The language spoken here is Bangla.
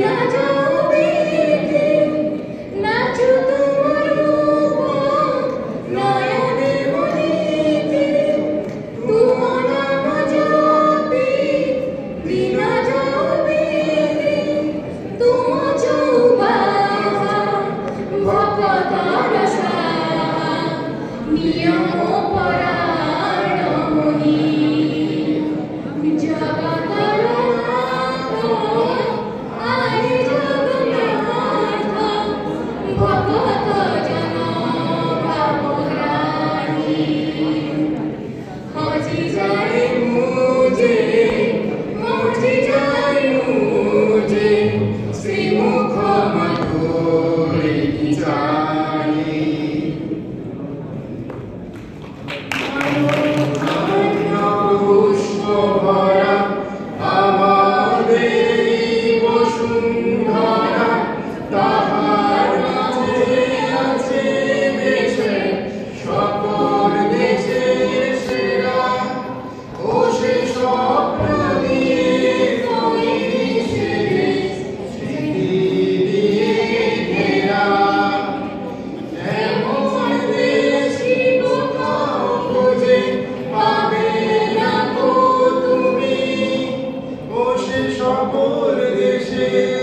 Yeah. সকল দেশে